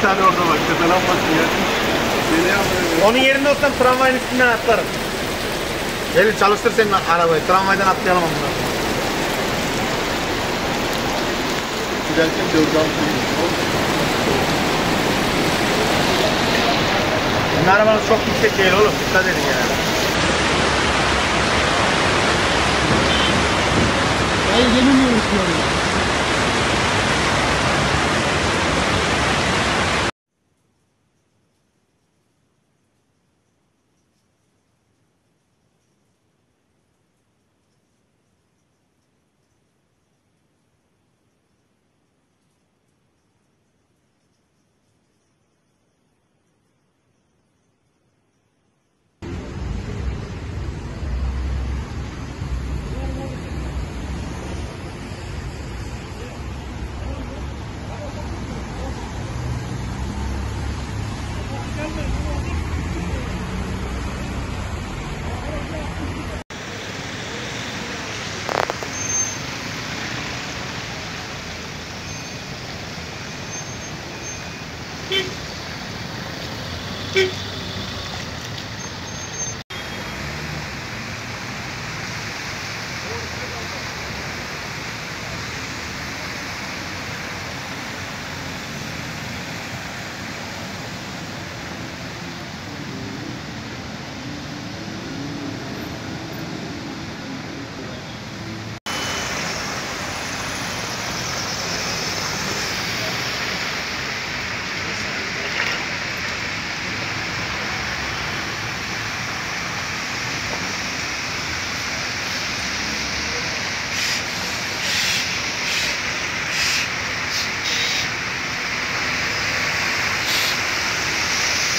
bir tane orada bak. Tepelen basıyor. Seni yapmıyor. Onun yerinde olsam tramvayın üstünden atlarım. Gelin çalıştır senin arabayı. Tramvaydan atlayalım amına. Giderken altı. Sizin arabanız çok yüksek değil oğlum. Dikkat edin ya. Hayır gelemiyoruz diyorum. Beep. Beep.